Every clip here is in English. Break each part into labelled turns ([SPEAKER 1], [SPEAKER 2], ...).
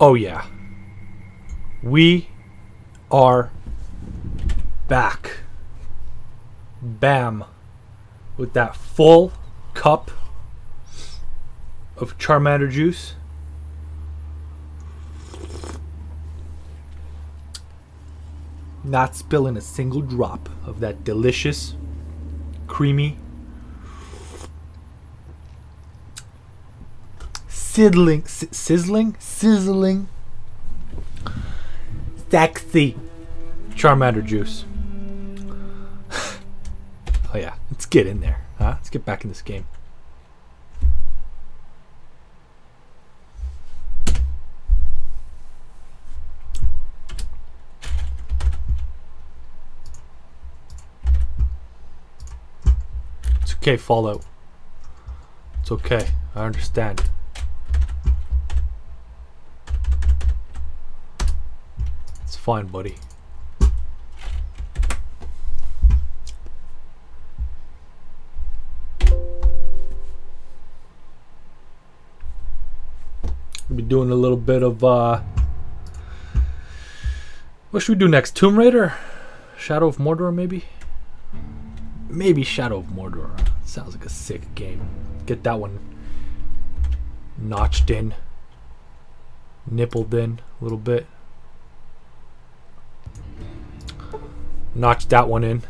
[SPEAKER 1] Oh yeah. We are back. Bam. With that full cup of Charmander juice. Not spilling a single drop of that delicious, creamy, sizzling, si- sizzling, sizzling, sexy Charmander juice. oh yeah, let's get in there, huh? Let's get back in this game. It's okay, Fallout. It's okay. I understand. Fine, buddy. We'll be doing a little bit of uh what should we do next? Tomb Raider? Shadow of Mordor maybe? Maybe Shadow of Mordor. Sounds like a sick game. Get that one notched in. Nippled in a little bit. Notch that one in.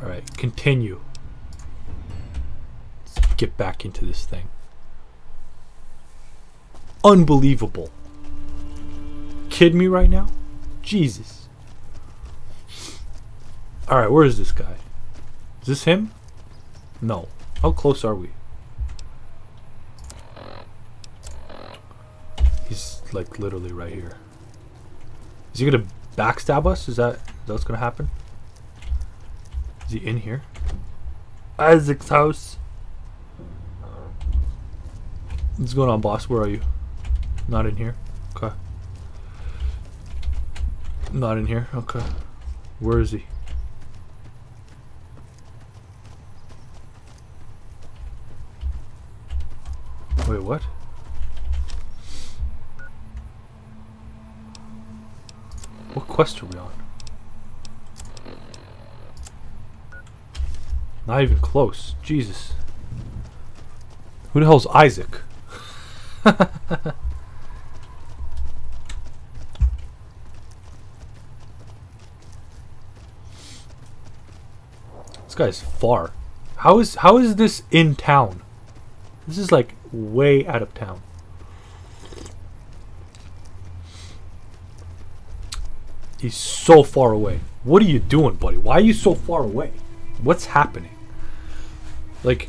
[SPEAKER 1] Alright, continue. Let's get back into this thing. Unbelievable. Kid me right now? Jesus. Alright, where is this guy? Is this him? No. How close are we? He's like literally right here. Is he gonna backstab us? Is that, is that what's gonna happen? Is he in here? Isaac's house. What's going on, boss? Where are you? Not in here. Okay. Not in here. Okay. Where is he? Wait, what? What quest are we on? Not even close. Jesus. Who the hell's Isaac? this guy's far. How is how is this in town? This is like way out of town. He's so far away. What are you doing, buddy? Why are you so far away? What's happening? Like,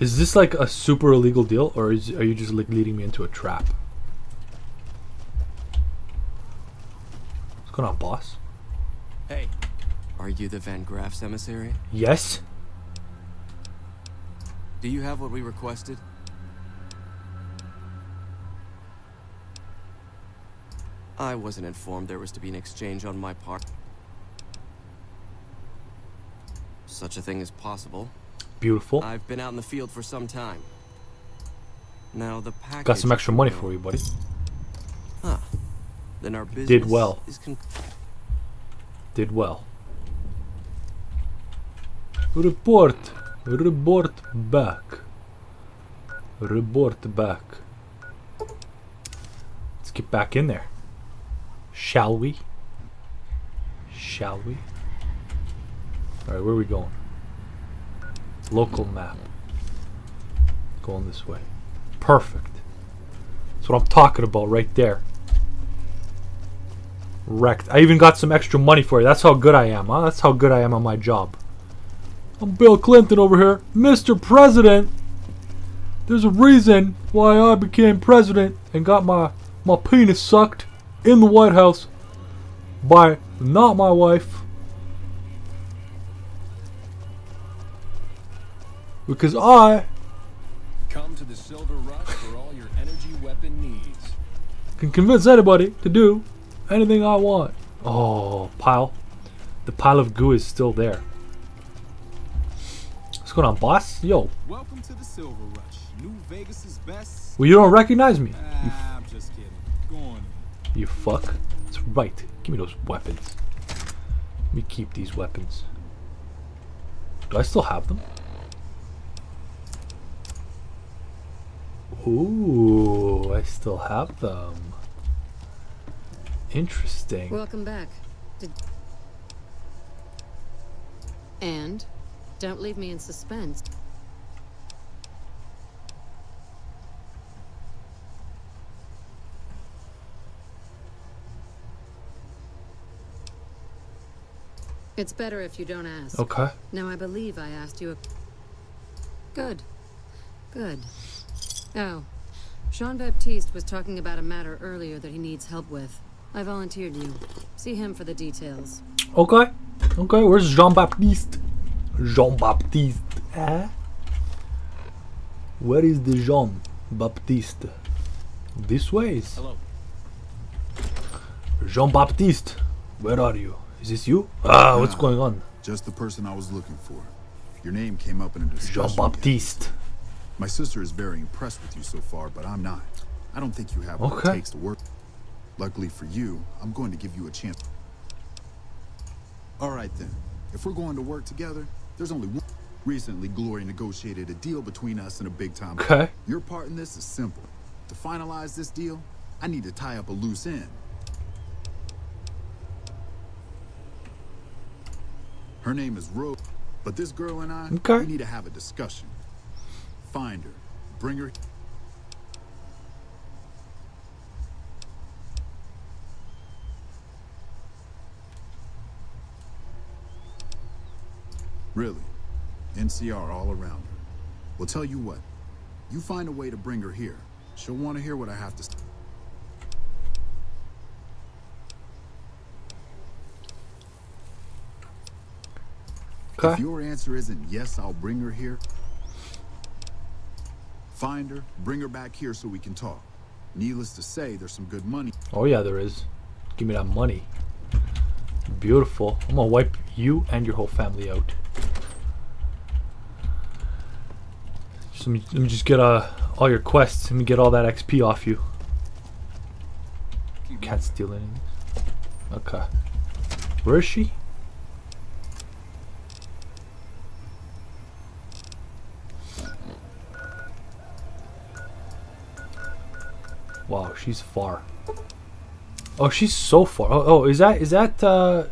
[SPEAKER 1] is this like a super illegal deal, or is, are you just like leading me into a trap? What's going on, boss?
[SPEAKER 2] Hey, are you the Van Graff's emissary?
[SPEAKER 1] Yes.
[SPEAKER 2] Do you have what we requested? I wasn't informed there was to be an exchange on my part. Such a thing is possible.
[SPEAKER 1] Beautiful.
[SPEAKER 2] I've been out in the field for some time. Now the package.
[SPEAKER 1] Got some extra money for you, buddy.
[SPEAKER 2] Huh. Then our business did well.
[SPEAKER 1] Did well. Report. Report back. Report back. Let's get back in there. Shall we? Shall we? Alright, where are we going? Local map. Going this way. Perfect. That's what I'm talking about right there. Wrecked. I even got some extra money for you. That's how good I am, huh? That's how good I am on my job. I'm Bill Clinton over here. Mr. President! There's a reason why I became president and got my, my penis sucked in the White House by not my wife. Because I
[SPEAKER 3] Come to the Silver Rush for all your energy weapon needs.
[SPEAKER 1] can convince anybody to do anything I want. Oh, pile. The pile of goo is still there. Let's going on, boss? Yo,
[SPEAKER 3] Welcome to the Silver Rush. New Vegas's best.
[SPEAKER 1] well, you don't recognize me.
[SPEAKER 3] Ah,
[SPEAKER 1] You fuck. That's right. Give me those weapons. Let me keep these weapons. Do I still have them? Ooh, I still have them. Interesting.
[SPEAKER 4] Welcome back. Did... And don't leave me in suspense. It's better if you don't ask.
[SPEAKER 1] Okay.
[SPEAKER 4] Now I believe I asked you a... Good. Good. Oh. Jean-Baptiste was talking about a matter earlier that he needs help with. I volunteered you. See him for the details.
[SPEAKER 1] Okay. Okay, where's Jean Baptiste? Jean Baptiste. Eh? Where is the Jean Baptiste? This ways.
[SPEAKER 3] Hello.
[SPEAKER 1] Jean Baptiste. Where are you? Is this you? Ah, what's
[SPEAKER 5] Ah.
[SPEAKER 1] going on?
[SPEAKER 5] Just the person I was looking for. Your name came up in a discussion.
[SPEAKER 1] Jean. Baptiste.
[SPEAKER 5] My sister is very impressed with you so far, but I'm not. I don't think you have what
[SPEAKER 1] Okay.
[SPEAKER 5] it takes to work. Luckily for you, I'm going to give you a chance. All right then. If we're going to work together, there's only one. Recently, Glory negotiated a deal between us and a big time.
[SPEAKER 1] Okay.
[SPEAKER 5] Your part in this is simple. To finalize this deal, I need to tie up a loose end. Her name is Rose, but this girl and I,
[SPEAKER 1] Okay.
[SPEAKER 5] we need to have a discussion. Find her, bring her. Really, NCR all around her. Well, tell you what, you find a way to bring her here. She'll want to hear what I have to say. If your answer isn't yes, I'll bring her here. Find her, bring her back here so we can talk. Needless to say, there's some good money.
[SPEAKER 1] Oh yeah, there is. Give me that money. Beautiful. I'm gonna wipe you and your whole family out. Just let me, let me just get uh, all your quests. Let me get all that XP off you. Can't steal anything. Okay. Where is she? She's far. Oh, she's so far. Oh, oh is that is that uh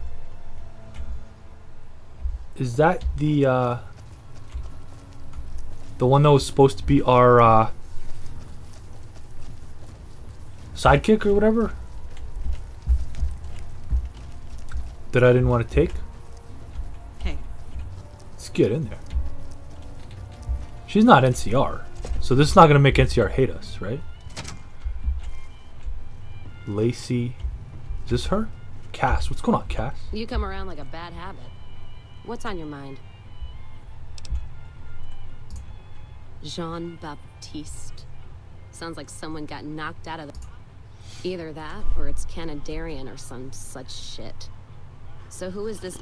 [SPEAKER 1] is that the uh the one that was supposed to be our uh sidekick or whatever? That I didn't want to take?
[SPEAKER 4] Hey,
[SPEAKER 1] Let's get in there. She's not NCR. So this is not going to make NCR hate us, right? Lacey. Is this her? Cass. What's going on, Cass?
[SPEAKER 6] You come around like a bad habit. What's on your mind? Jean Baptiste. Sounds like someone got knocked out of the. Either that, or it's Canadarian or some such shit. So who is this?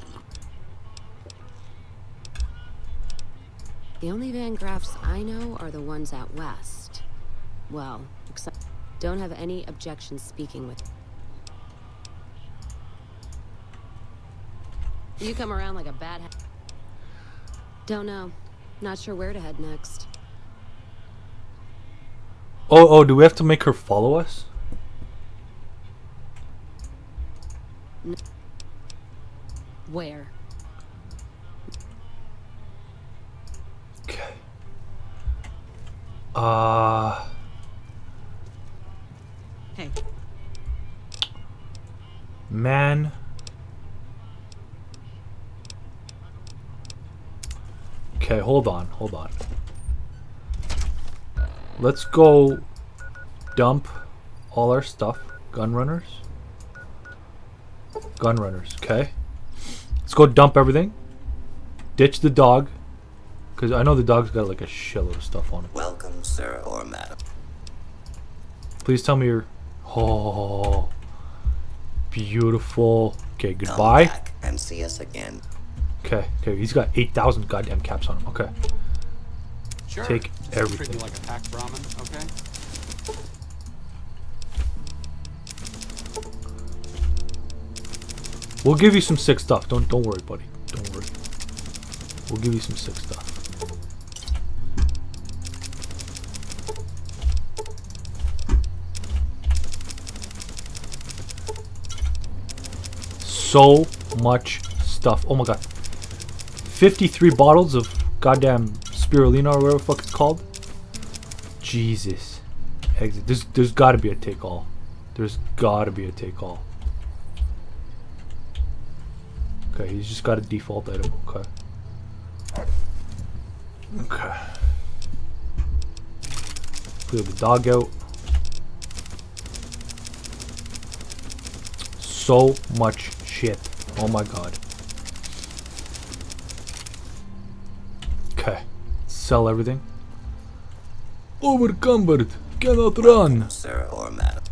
[SPEAKER 6] The only Van Graffs I know are the ones out west. Well, except don't have any objection speaking with. You come around like a bad. Don't know. Not sure where to head next.
[SPEAKER 1] Oh, oh, do we have to make her follow us?
[SPEAKER 6] Where?
[SPEAKER 1] Okay. Uh,
[SPEAKER 4] hey,
[SPEAKER 1] man. Okay, hold on, hold on. Let's go dump all our stuff. Gun runners. Gun runners, okay. Let's go dump everything. Ditch the dog. Because I know the dog's got like a shitload of stuff on it.
[SPEAKER 7] Welcome, sir or madam.
[SPEAKER 1] Please tell me you're. Oh, beautiful. Okay, goodbye.
[SPEAKER 7] Come
[SPEAKER 1] goodbye.
[SPEAKER 7] back and see us again.
[SPEAKER 1] Okay, okay. He's got 8,000 goddamn caps on him. Okay.
[SPEAKER 3] Sure.
[SPEAKER 1] Take
[SPEAKER 3] Just Treat
[SPEAKER 1] everything.
[SPEAKER 3] me like a packed Brahmin, okay?
[SPEAKER 1] We'll give you some sick stuff. Don't don't worry, buddy. Don't worry. We'll give you some sick stuff. So much stuff. Oh my god. 53 bottles of goddamn spirulina or whatever the fuck it's called. Jesus. Exit. There's, there's gotta be a take all. There's gotta be a take all. Okay, he's just got a default item. Okay. Okay. Clear the dog out. So much shit. Oh my god. Okay. Sell everything. Overcumbered. Cannot run.
[SPEAKER 7] Sir or madam.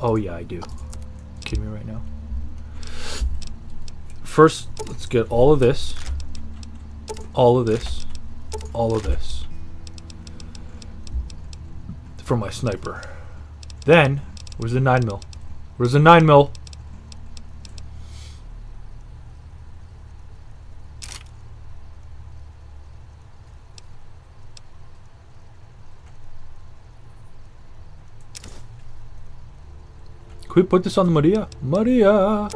[SPEAKER 1] Oh yeah, I do. kidding me right now? First, let's get all of this, all of this, all of this for my sniper. Then, where's the 9 mil? Where's the 9 mil? We put this on Maria? Maria!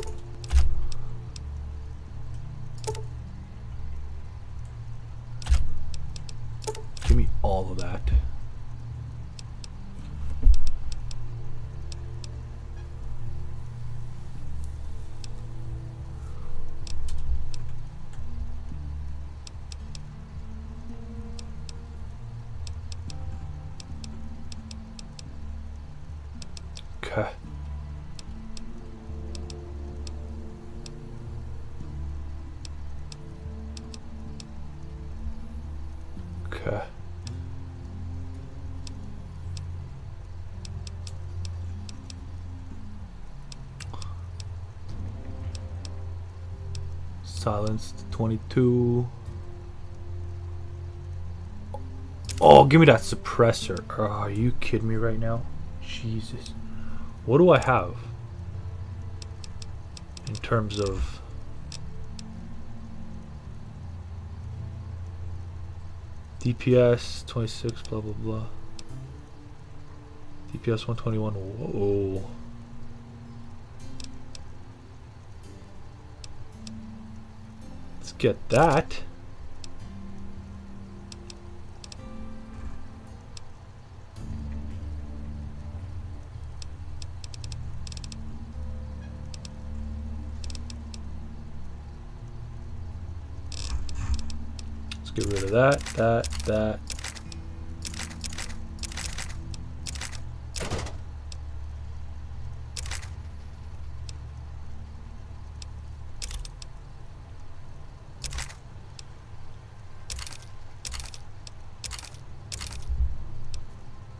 [SPEAKER 1] Silenced 22. Oh, give me that suppressor. Oh, are you kidding me right now? Jesus. What do I have? In terms of DPS 26, blah blah blah. DPS 121. Whoa. Get that. Let's get rid of that, that, that.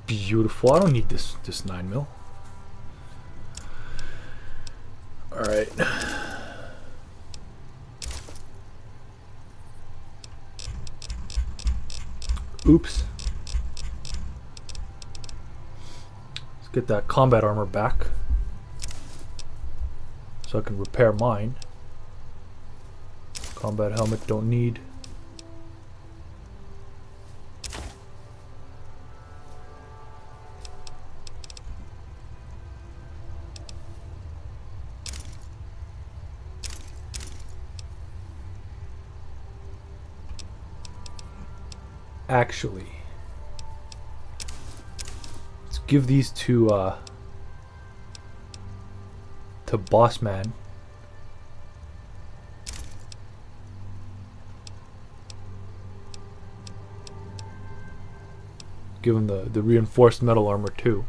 [SPEAKER 1] Beautiful. I don't need this this nine mil. All right. Oops. Let's get that combat armor back. So I can repair mine. Combat helmet don't need. Actually, let's give these to uh, to Boss Man. Give him the the reinforced metal armor too.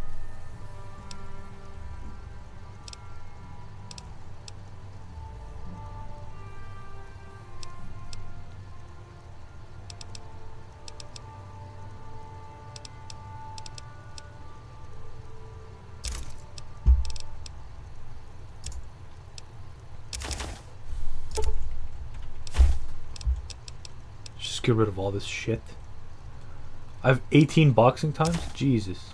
[SPEAKER 1] Get rid of all this shit. I have 18 boxing times? Jesus.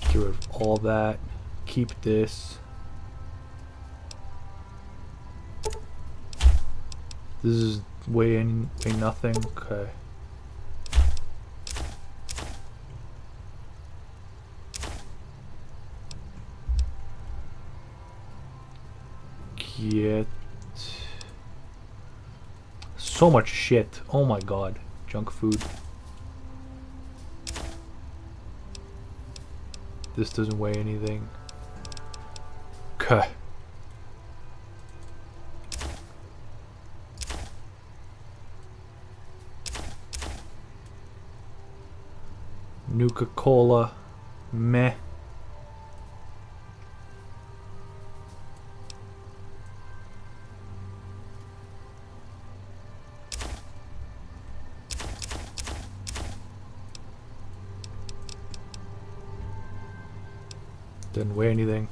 [SPEAKER 1] Get rid of all that. Keep this. This is way in way nothing. Okay. Get so much shit. Oh my god. Junk food. This doesn't weigh anything. Okay. Nuka Cola. Meh. Didn't weigh anything.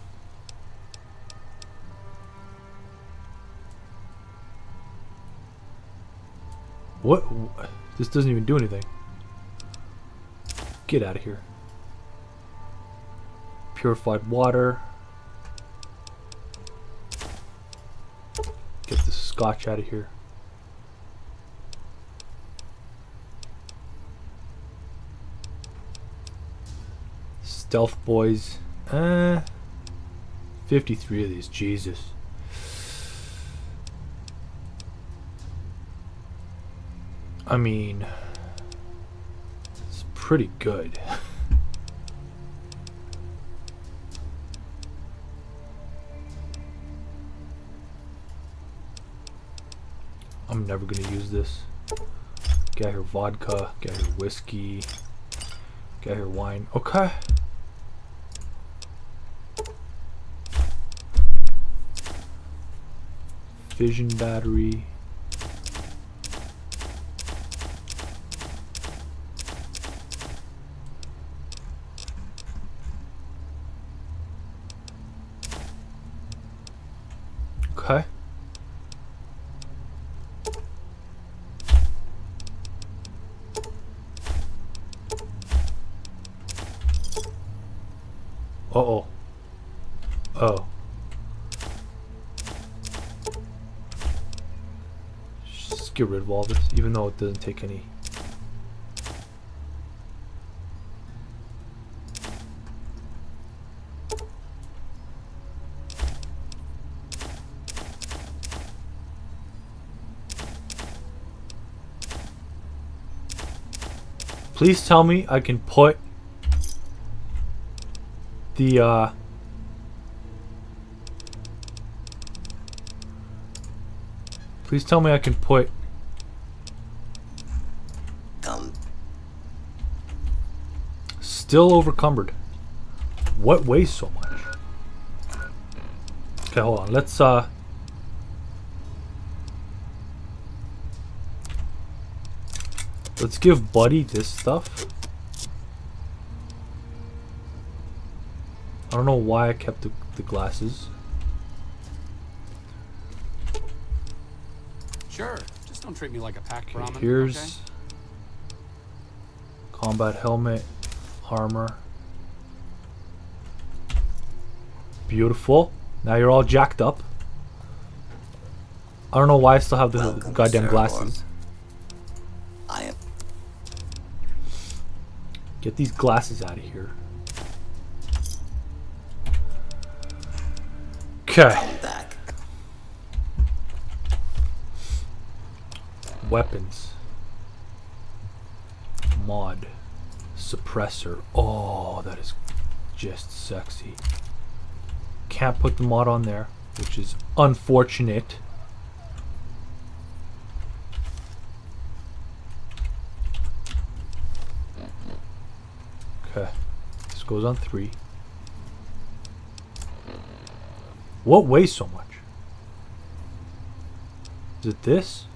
[SPEAKER 1] What? This doesn't even do anything. Get out of here. Purified water. Get the scotch out of here. Stealth boys. Uh, 53 of these, Jesus. I mean, it's pretty good. I'm never gonna use this. Get here vodka, get here whiskey, get here wine. Okay. Fission battery. Okay. Uh oh. Oh. This, even though it doesn't take any. Please tell me I can put the uh Please tell me I can put Still overcumbered. What weighs so much? Okay, hold on. Let's uh Let's give Buddy this stuff. I don't know why I kept the, the glasses.
[SPEAKER 7] Sure. Just don't treat me like a pack
[SPEAKER 1] Okay, here's
[SPEAKER 7] okay?
[SPEAKER 1] combat helmet, armor. Beautiful. Now you're all jacked up. I don't know why I still have the
[SPEAKER 8] Welcome
[SPEAKER 1] goddamn glasses.
[SPEAKER 8] I am
[SPEAKER 1] Get these glasses out of here. Okay. Weapons. Mod. Suppressor. Oh, that is just sexy. Can't put the mod on there, which is unfortunate. Okay. This goes on three. What weighs so much? Is it this?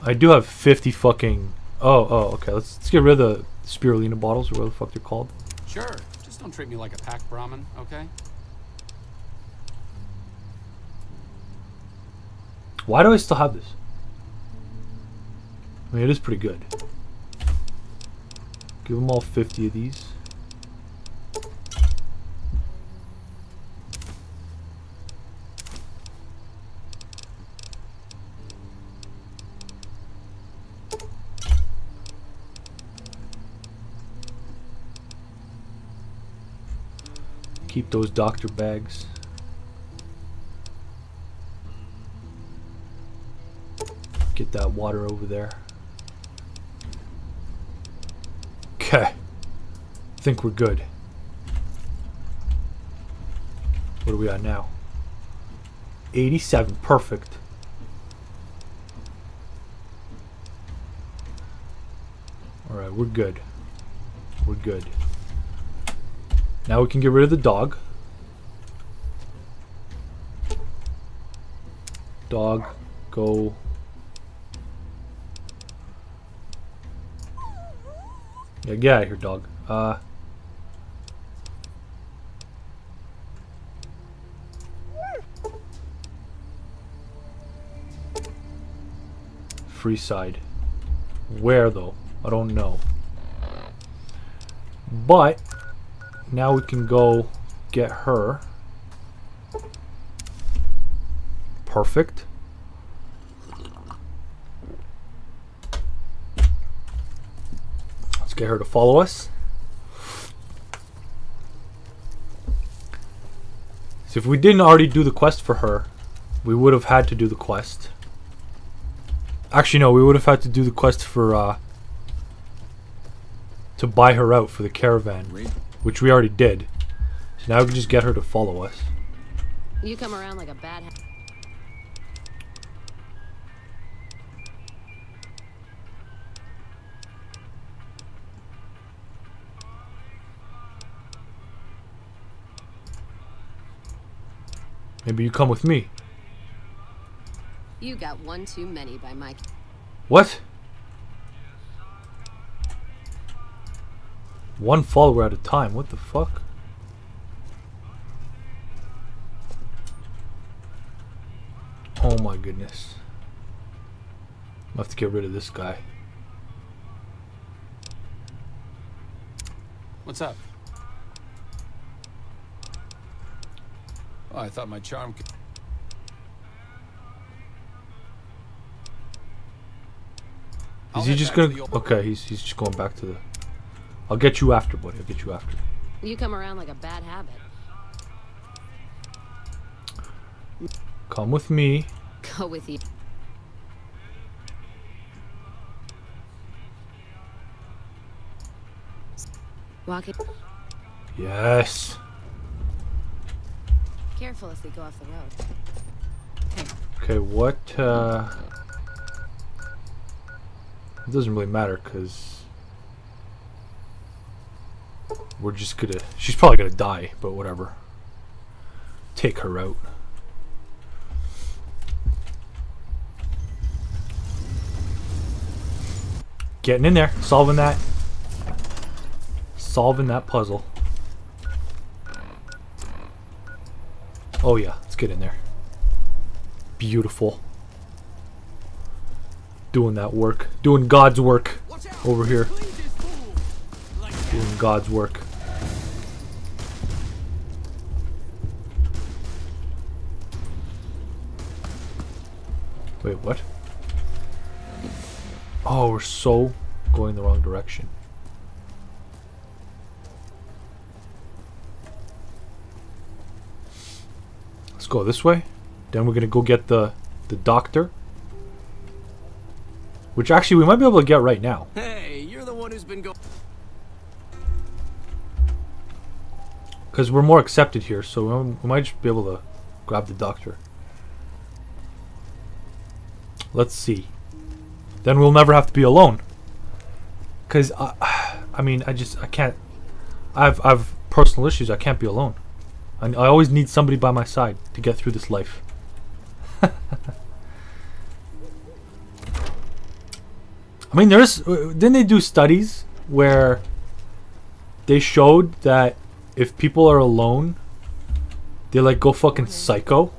[SPEAKER 1] I do have 50 fucking... Oh, oh, okay. Let's, let's get rid of the spirulina bottles, or whatever the fuck they're called.
[SPEAKER 7] Sure. Just don't treat me like a pack Brahmin, okay?
[SPEAKER 1] Why do I still have this? I mean, it is pretty good. Give them all 50 of these. Keep those doctor bags. Get that water over there. Okay. think we're good. What are we at now? 87. Perfect. Alright, we're good. We're good. Now we can get rid of the dog. Dog, go. Yeah, get out of here, dog. Uh. Freeside. Where, though? I don't know. But, now we can go get her. Perfect. Let's get her to follow us. So if we didn't already do the quest for her, we would have had to do the quest. Actually, no, we would have had to do the quest for, uh, to buy her out for the caravan, which we already did. So now we can just get her to follow us.
[SPEAKER 6] You come around like a bad
[SPEAKER 1] Maybe you come with me.
[SPEAKER 6] You got one too many by my
[SPEAKER 1] What? One follower at a time. What the fuck? Oh my goodness. I have to get rid of this guy.
[SPEAKER 7] What's up? Oh, I thought my charm could...
[SPEAKER 1] Is he just gonna? Okay, he's he's just going back to the. I'll get you after, buddy. I'll get you after.
[SPEAKER 6] You come around like a bad habit.
[SPEAKER 1] Come with me.
[SPEAKER 6] Go with you. Walk it.
[SPEAKER 1] Yes.
[SPEAKER 6] Careful as we go off the road.
[SPEAKER 1] Okay, what? uh... It doesn't really matter because we're just gonna. She's probably gonna die, but whatever. Take her out. Getting in there, solving that. Solving that puzzle. Oh yeah, let's get in there. Beautiful. Doing that work. Doing God's work over here. Doing God's work. Oh, we're so going the wrong direction. Let's go this way. Then we're gonna go get the the doctor. Which actually we might be able to get right now.
[SPEAKER 2] Hey, you're the one who's been going.
[SPEAKER 1] Because we're more accepted here, so we we might just be able to grab the doctor. Let's see. Then we'll never have to be alone. Because, I, I mean, I just, I can't, I've, I've personal issues, I can't be alone. I, I always need somebody by my side to get through this life. I mean, there's, uh, didn't they do studies where they showed that if people are alone, they like go fucking psycho.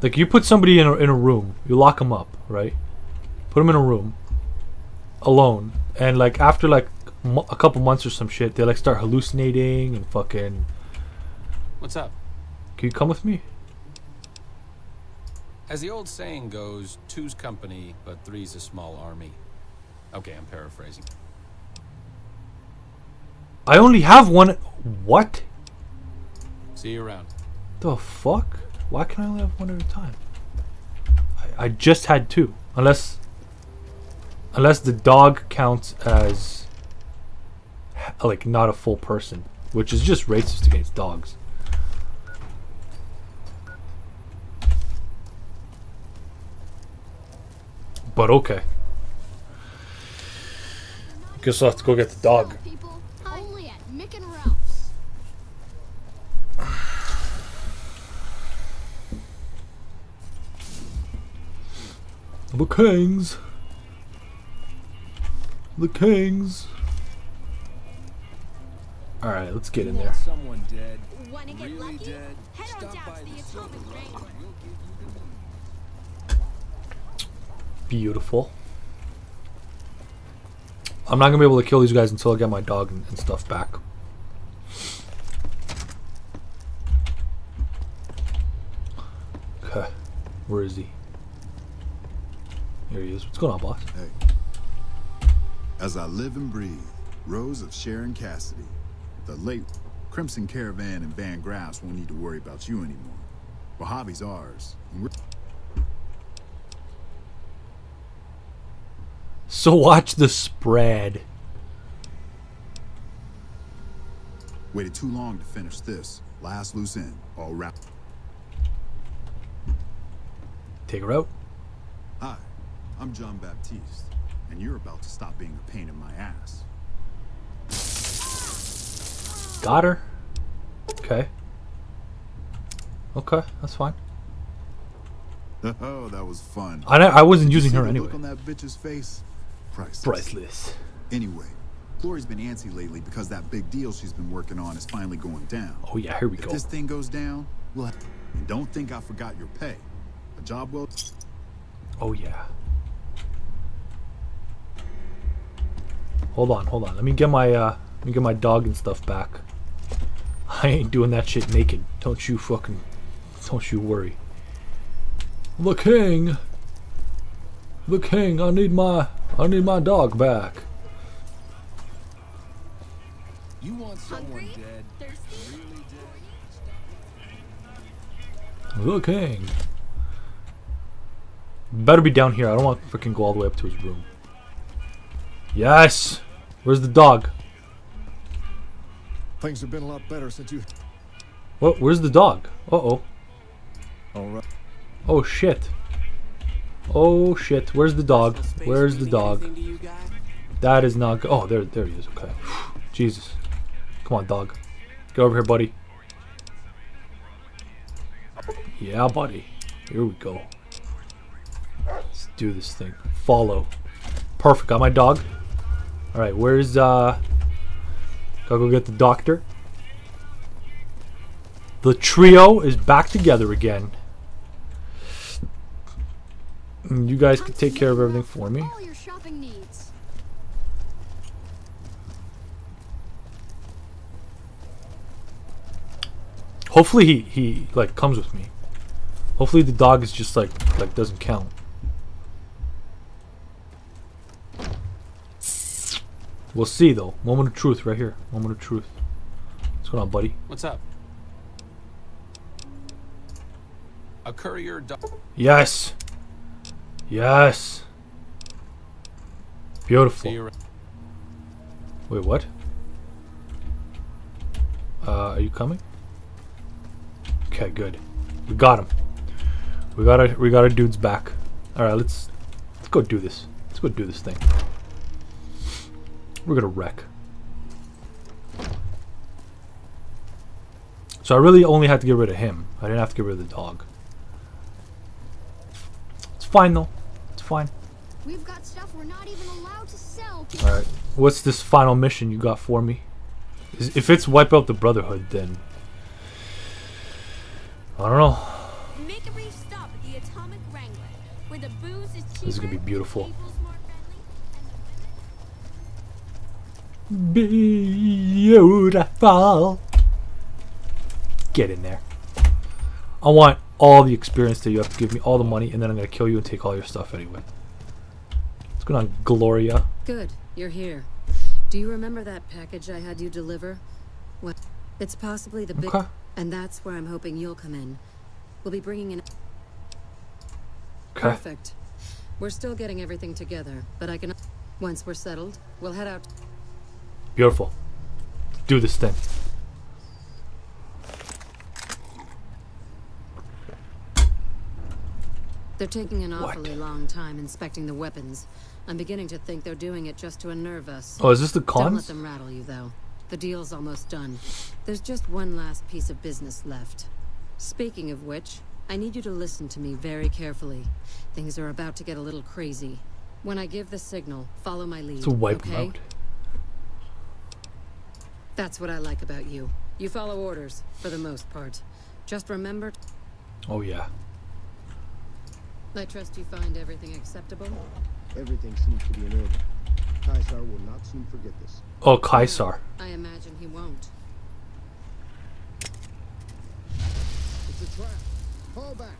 [SPEAKER 1] Like you put somebody in a, in a room, you lock them up, right? Put them in a room, alone, and like after like mo- a couple months or some shit, they like start hallucinating and fucking.
[SPEAKER 7] What's up?
[SPEAKER 1] Can you come with me?
[SPEAKER 7] As the old saying goes, two's company, but three's a small army. Okay, I'm paraphrasing.
[SPEAKER 1] I only have one. What
[SPEAKER 7] See you around.
[SPEAKER 1] the fuck? Why can I only have one at a time? I, I just had two, unless unless the dog counts as like not a full person, which is just racist against dogs. But okay. Guess I'll have to go get the dog.
[SPEAKER 9] People only
[SPEAKER 1] The Kings. Alright, let's get in there.
[SPEAKER 3] Someone dead.
[SPEAKER 9] Wanna get
[SPEAKER 3] Really
[SPEAKER 9] lucky?
[SPEAKER 3] dead?
[SPEAKER 9] Head on down
[SPEAKER 3] by
[SPEAKER 9] to the
[SPEAKER 3] the
[SPEAKER 9] Atomic Wrangler.
[SPEAKER 3] We'll give you the
[SPEAKER 1] Beautiful. I'm not gonna be able to kill these guys until I get my dog and, and stuff back. Okay. Where is he? Here he is. What's going on, boss?
[SPEAKER 5] Hey. As I live and breathe, Rose of Sharon Cassidy, the late Crimson Caravan and Van Graffs won't need to worry about you anymore. Mojave's ours. And we're
[SPEAKER 1] So watch the spread.
[SPEAKER 5] waited too long to finish this. Last loose end, all wrapped.
[SPEAKER 1] Take her out.
[SPEAKER 5] Hi, I'm Jean Baptiste, and you're about to stop being a pain in my ass.
[SPEAKER 1] Got her. Okay. Okay, that's fine.
[SPEAKER 5] Oh, that was fun.
[SPEAKER 1] I I wasn't using her anyway.
[SPEAKER 5] Look on that bitch's face. Priceless.
[SPEAKER 1] Priceless.
[SPEAKER 5] Anyway, Chloe's been antsy lately because that big deal she's been working on is finally going down.
[SPEAKER 1] Oh yeah, here we
[SPEAKER 5] If
[SPEAKER 1] go.
[SPEAKER 5] this thing goes down, we'll don't think I forgot your pay. A job well...
[SPEAKER 1] Oh yeah. Hold on, hold on. Let me get my uh let me get my dog and stuff back. I ain't doing that shit naked. Don't you fucking don't you worry. The king. The king, I need my I need my dog back.
[SPEAKER 3] You want someone
[SPEAKER 9] Hungry?
[SPEAKER 3] dead.
[SPEAKER 9] Thirsty?
[SPEAKER 3] Really dead.
[SPEAKER 1] The king. Better be down here. I don't want to freaking go all the way up to his room. Yes. Where's the dog?
[SPEAKER 10] Things have been a lot better since you.
[SPEAKER 1] What? Where's the dog? Uh oh.
[SPEAKER 10] All right.
[SPEAKER 1] Oh shit. Oh shit. Where's the dog? Where's the dog? That is not good. Oh, there, there he is. Okay. Jesus. Come on, dog. Get over here, buddy. Yeah, buddy. Here we go. Let's do this thing. Follow. Perfect. Got my dog. All right. Where's uh? Gotta go get the doctor. The trio is back together again. And You guys can take care of everything for me.
[SPEAKER 9] All your shopping needs.
[SPEAKER 1] Hopefully he, he like comes with me. Hopefully the dog is just like like doesn't count. We'll see though. Moment of truth right here. Moment of truth. What's going on, buddy?
[SPEAKER 7] What's up? A courier.
[SPEAKER 1] Yes. Yes. Beautiful. Wait, what? Uh, are you coming? Okay, good. We got him. We got our we got our dudes back. All right, let's let's go do this. Let's go do this thing. We're gonna wreck. So I really only had to get rid of him. I didn't have to get rid of the dog. It's fine though. It's fine.
[SPEAKER 9] We've got stuff we're not even allowed to sell.
[SPEAKER 1] All right. What's this final mission you got for me? If it's wipe out the Brotherhood, then I don't know.
[SPEAKER 11] Make a brief stop at the Atomic Wrangler, where the booze is cheaper.
[SPEAKER 1] This is gonna be beautiful. Beautiful. Get in there. I want all the experience that you have to give me, all the money, and then I'm gonna kill you and take all your stuff anyway. What's going on, Gloria?
[SPEAKER 4] Good, you're here. Do you remember that package I had you deliver? Well, it's possibly the big,
[SPEAKER 1] Okay.
[SPEAKER 4] and that's where I'm hoping you'll come in. We'll be bringing in.
[SPEAKER 1] Okay.
[SPEAKER 4] Perfect. We're still getting everything together, but I can. Once we're settled, we'll head out.
[SPEAKER 1] Beautiful. Do this thing.
[SPEAKER 4] They're taking an
[SPEAKER 1] What?
[SPEAKER 4] awfully long time inspecting the weapons. I'm beginning to think they're doing it just to unnerve us.
[SPEAKER 1] Oh, is this the
[SPEAKER 4] Don't let them rattle you, though. The deal's almost done. There's just one last piece of business left. Speaking of which, I need you to listen to me very carefully. Things are about to get a little crazy. When I give the signal, follow my lead.
[SPEAKER 1] To wipe
[SPEAKER 4] okay?
[SPEAKER 1] out.
[SPEAKER 4] That's what I like about you. You follow orders, for the most part. Just remember,
[SPEAKER 1] Oh yeah.
[SPEAKER 4] I trust you find everything acceptable.
[SPEAKER 12] Everything seems to be in order. Caesar will not soon forget this.
[SPEAKER 1] Oh, Kaisar.
[SPEAKER 4] I imagine he won't.
[SPEAKER 12] It's a trap. Fall back.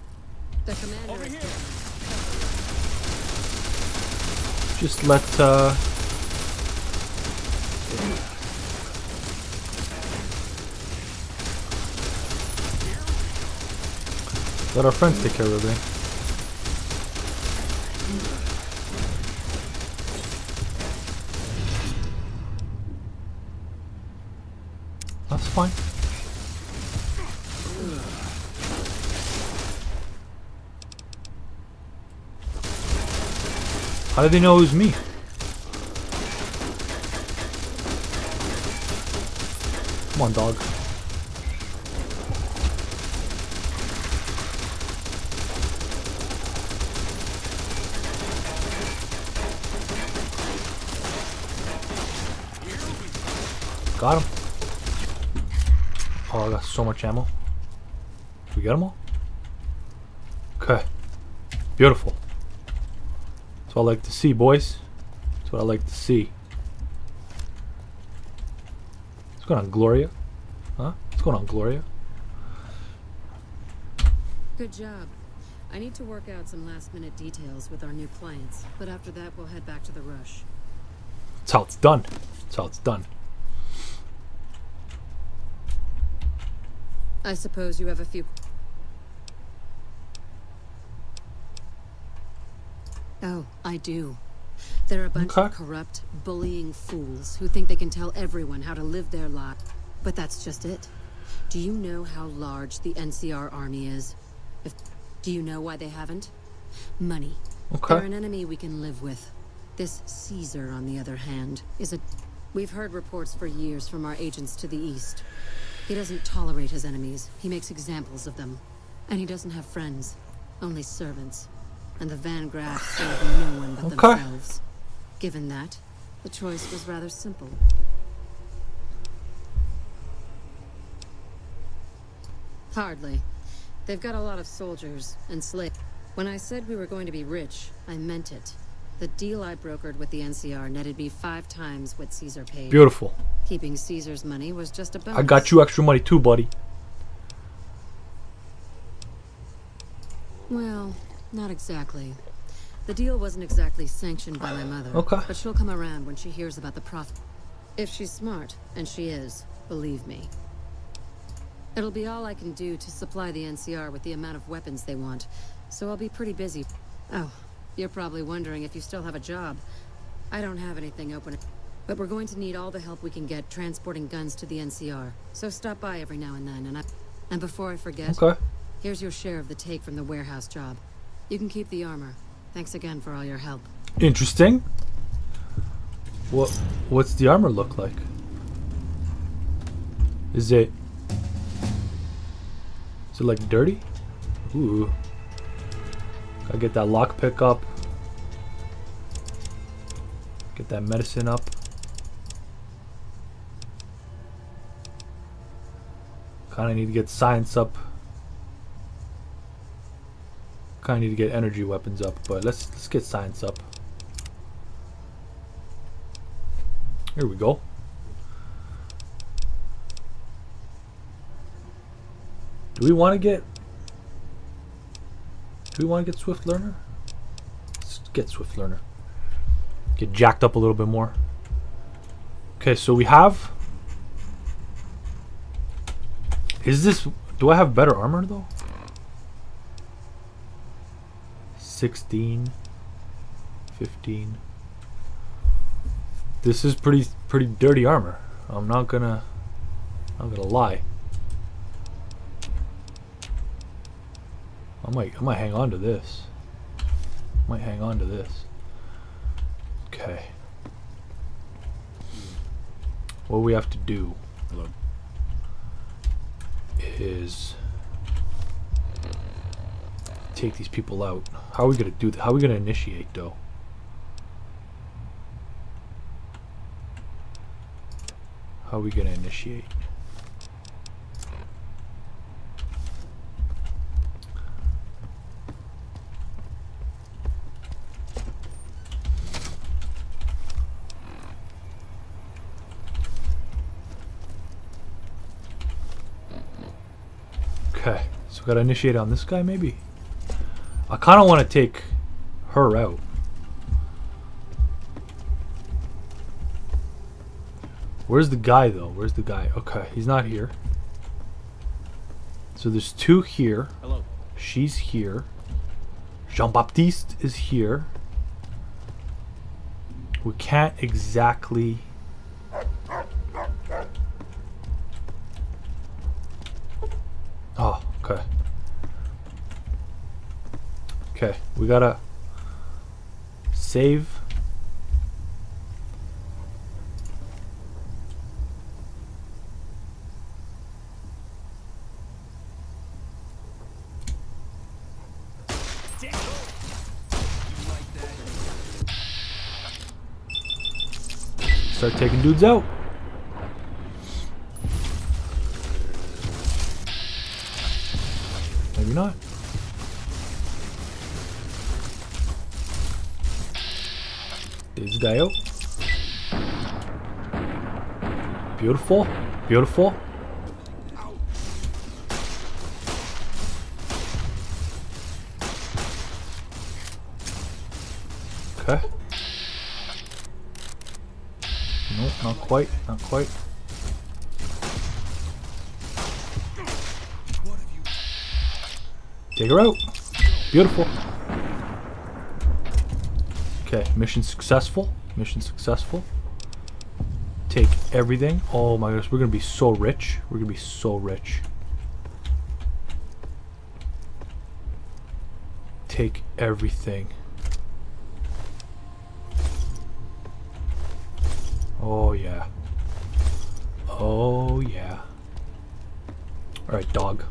[SPEAKER 4] The commander is dead.
[SPEAKER 1] Just let uh Let our friends take care of everything. That's fine. How did they know it was me? Come on, dog. Got him. Oh, I got so much ammo. Did we get them all? Okay. Beautiful. That's what I like to see, boys. That's what I like to see. What's going on, Gloria? Huh? What's going on, Gloria?
[SPEAKER 4] Good job. I need to work out some last minute details with our new clients, but after that we'll head back to the rush.
[SPEAKER 1] That's how it's done. That's how it's done.
[SPEAKER 4] I suppose you have a few. Oh, I do. They're a bunch of corrupt, bullying fools who think they can tell everyone how to live their life. But that's just it. Do you know how large the NCR army is? If, do you know why they haven't? Money.
[SPEAKER 1] Okay.
[SPEAKER 4] They're an enemy we can live with. This Caesar, on the other hand, is a. We've heard reports for years from our agents to the east. He doesn't tolerate his enemies. He makes examples of them. And he doesn't have friends, only servants. And the Van Graff serve no one but
[SPEAKER 1] Okay.
[SPEAKER 4] themselves. Given that, the choice was rather simple. Hardly. They've got a lot of soldiers and slaves. When I said we were going to be rich, I meant it. The deal I brokered with the NCR netted me five times what Caesar paid.
[SPEAKER 1] Beautiful.
[SPEAKER 4] Keeping Caesar's money was just a bonus.
[SPEAKER 1] I got you extra money too, buddy.
[SPEAKER 4] Well, not exactly. The deal wasn't exactly sanctioned by my mother.
[SPEAKER 1] Okay.
[SPEAKER 4] But she'll come around when she hears about the profit. If she's smart, and she is, believe me. It'll be all I can do to supply the NCR with the amount of weapons they want, so I'll be pretty busy. Oh, you're probably wondering if you still have a job. I don't have anything open, but we're going to need all the help we can get transporting guns to the NCR. So stop by every now and then, and I, and before I forget,
[SPEAKER 1] Okay.
[SPEAKER 4] here's your share of the take from the warehouse job. You can keep the armor. Thanks again for all your help.
[SPEAKER 1] Interesting. What what's the armor look like? Is it Is it like dirty? Ooh. Gotta get that lockpick up. Get that medicine up. Kind of need to get science up. Kind of need to get energy weapons up, but let's let's get science up. Here we go. Do we want to get Do we want to get Swift Learner? Let's get Swift Learner. Get jacked up a little bit more. Okay, so we have Is this do I have better armor though? 16 15 This is pretty pretty dirty armor. I'm not gonna I'm gonna lie. I might I might hang on to this. Might hang on to this. Okay. What we have to do
[SPEAKER 5] Hello.
[SPEAKER 1] is take these people out. How are we gonna do that? How are we gonna initiate though? How are we gonna initiate? Okay, so we gotta initiate on this guy maybe? I kinda wanna take her out. Where's the guy though? Where's the guy? Okay, he's not here. So there's two here.
[SPEAKER 2] Hello.
[SPEAKER 1] She's here. Jean Baptiste is here. We can't exactly. Oh, okay. Okay, we gotta save. Start taking dudes out. Out. Beautiful. Beautiful. Okay. Nope, not quite, not quite. Take her out. Beautiful. Okay, mission successful. Mission successful. Take everything. Oh my gosh, we're gonna be so rich. We're gonna be so rich. Take everything. Oh yeah. Oh yeah. Alright, dog.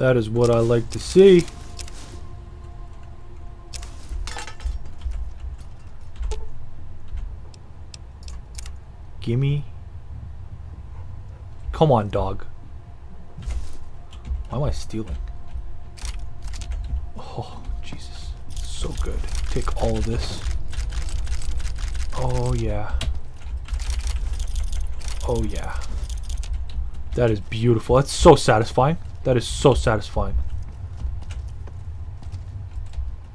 [SPEAKER 1] That is what I like to see. Gimme. Come on, dog. Why am I stealing? Oh, Jesus. So good. Take all of this. Oh, yeah. Oh, yeah. That is beautiful. That's so satisfying. That is so satisfying.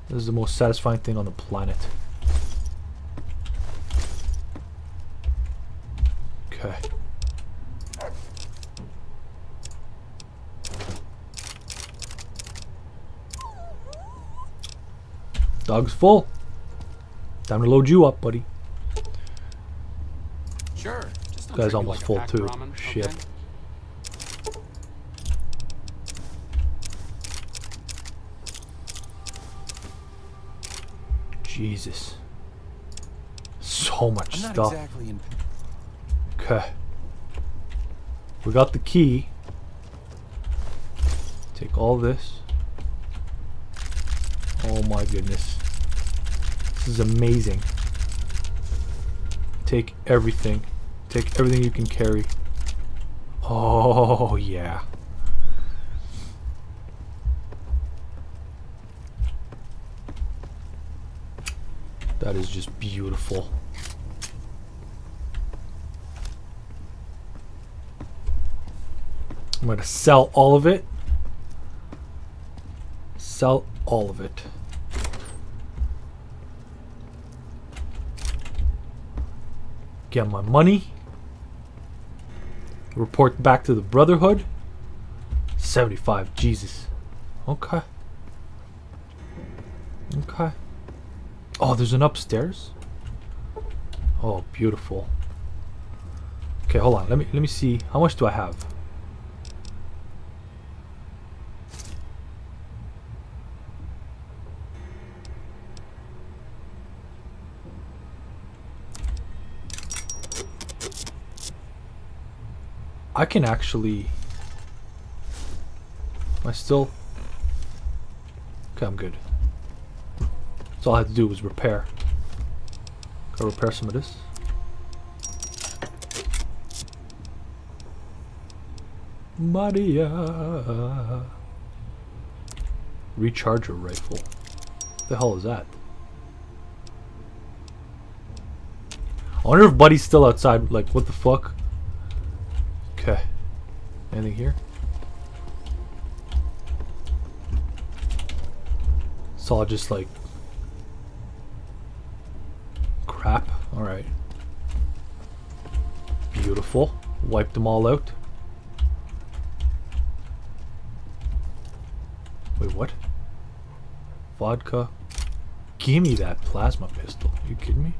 [SPEAKER 1] This is the most satisfying thing on the planet. Okay. Dog's full. Time to load you up, buddy.
[SPEAKER 2] Sure.
[SPEAKER 1] Guy's almost
[SPEAKER 2] like
[SPEAKER 1] full too.
[SPEAKER 2] ramen,
[SPEAKER 1] Shit.
[SPEAKER 2] okay?
[SPEAKER 1] Jesus. So much stuff.
[SPEAKER 2] exactly in
[SPEAKER 1] Okay. We got the key. Take all this. Oh my goodness. This is amazing. Take everything. Take everything you can carry. Oh, yeah. That is just beautiful. I'm going to sell all of it. Sell all of it. Get my money. Report back to the Brotherhood. 75, Jesus. Okay. Okay. Oh, there's an upstairs? Oh, beautiful. Okay, hold on. Let me let me see. How much do I have? I can actually... Am I still... Okay, I'm good. That's all I had to do was repair. Go repair some of this. Maria. Recharger rifle. the hell is that? I wonder if Buddy's still outside. Like, what the fuck? Okay. Anything here? It's all just like Alright. Beautiful. Wipe them all out. Wait, what? Vodka. Gimme that plasma pistol. Are you kidding me?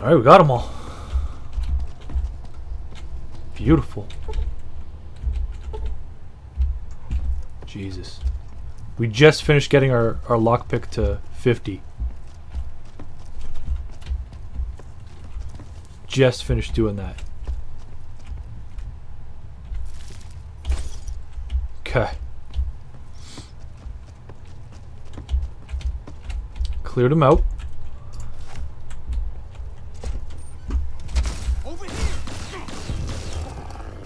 [SPEAKER 1] Alright, we got them all. Beautiful. Jesus. We just finished getting our, our lockpick to 50. Just finished doing that. Okay. Cleared them out.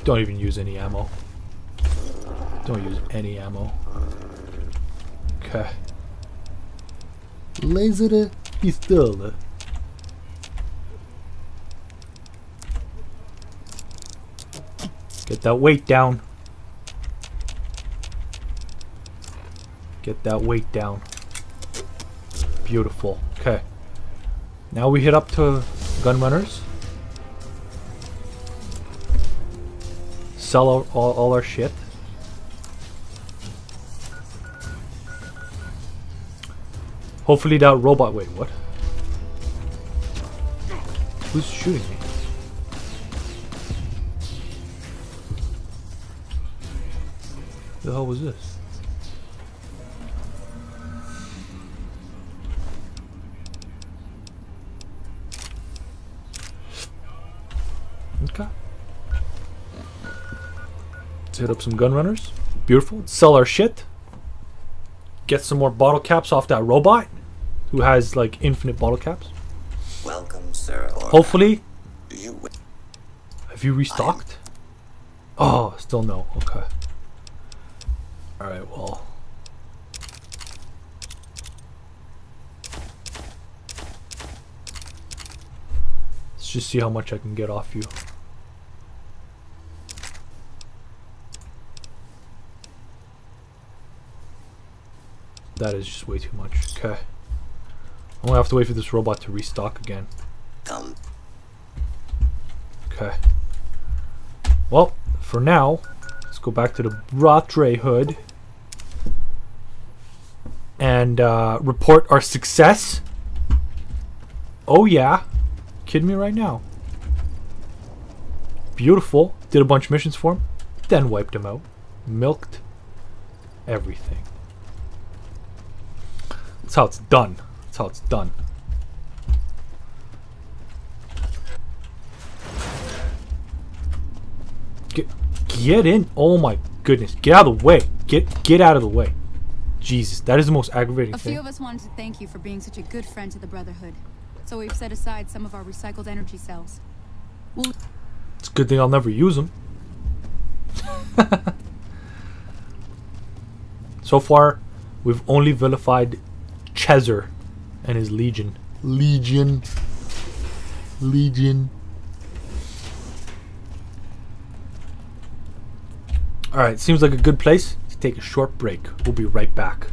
[SPEAKER 1] Don't even use any ammo. Don't use any ammo. Okay. Laser pistol. Get that weight down. Get that weight down. Beautiful. Okay. Now we hit up to gunrunners. Sell all, all, all our shit. Hopefully that robot... Wait, what? Who's shooting me? The hell was this? Okay. Let's hit up some gun runners. Beautiful. Sell our shit. Get some more bottle caps off that robot who has like infinite bottle caps.
[SPEAKER 8] Welcome, sir.
[SPEAKER 1] Hopefully.
[SPEAKER 8] you
[SPEAKER 1] Have you restocked? Oh, still no. Okay. Alright, well. Let's just see how much I can get off you. That is just way too much. Okay. I'm gonna have to wait for this robot to restock again. Okay. Well, for now, go back to the Bratre hood and uh, report our success. Oh yeah, kidding me right now. Beautiful. Did a bunch of missions for him, then wiped him out. Milked everything. That's how it's done. That's how it's done. Get, get in. Oh my goodness. Get out of the way. Get get out of the way. Jesus, that is the most aggravating
[SPEAKER 9] A few of us wanted to thank you for being such a good friend to the Brotherhood. So we've set aside some of our recycled energy cells. We'll
[SPEAKER 1] It's a good thing I'll never use them. so far, we've only vilified Chezzer and his legion. Legion. Legion. Alright, seems like a good place to take a short break. We'll be right back.